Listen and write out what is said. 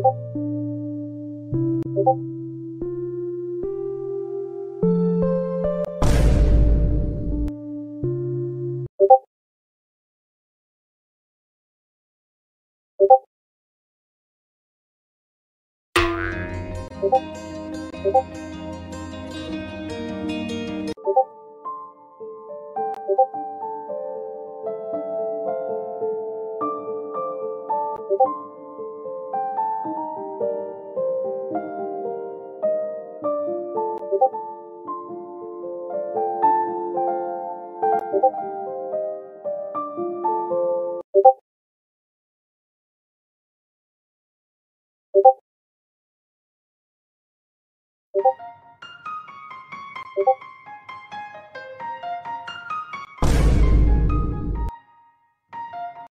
you you